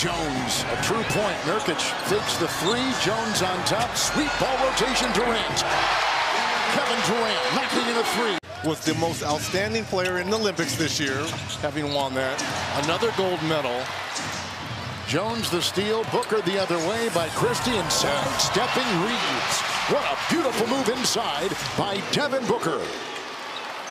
Jones, a true point. Nurkic takes the three. Jones on top. Sweet ball rotation. Durant. Kevin Durant knocking in a three. Was the most outstanding player in the Olympics this year, having won that. Another gold medal. Jones the steal. Booker the other way by Christie and sidestepping Reaves. What a beautiful move inside by Devin Booker.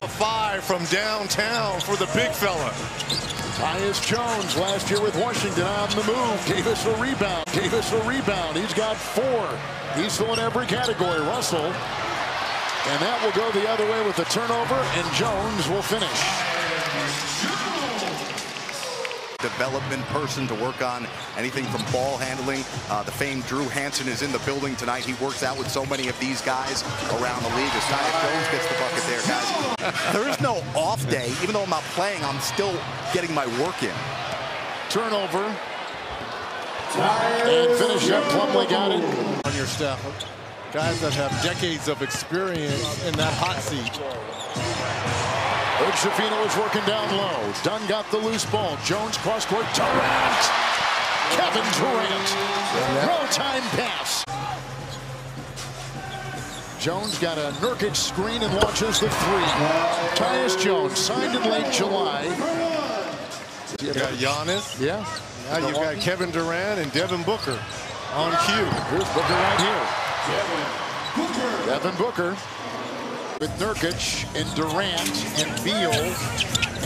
A five from downtown for the big fella. Tyus Jones last year with Washington on the move. Us a rebound. Us a rebound. He's got four. He's filling every category. Russell. And that will go the other way with the turnover, and Jones will finish. Development person to work on anything from ball handling. Uh, the famed Drew Hanlen is in the building tonight. He works out with so many of these guys around the league. As Tyus Jones gets the bucket there, guys. there is no off day. Even though I'm not playing, I'm still getting my work in. Turnover. And finish up. Plumlee got it. On your staff. Guys that have decades of experience in that hot seat. Shafino is working down low. Dunn got the loose ball. Jones cross court. Durant. Kevin Durant. Roll time pass. Jones got a Nurkic screen and launches the three. Tyus Jones signed in late July. You got Giannis. Yeah. Now you've got Kevin Durant and Devin Booker on cue. Here's Booker right here. Devin Booker with Nurkic and Durant and Beal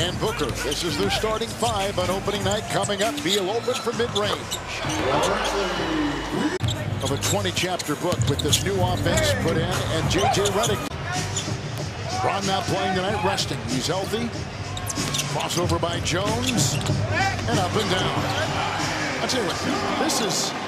and Booker. This is their starting five on opening night coming up. Beal open for mid-range. Of a 20-chapter book with this new offense put in and J.J. Redick. Ron not playing tonight, resting. He's healthy. Crossover by Jones and up and down. I tell you what, this is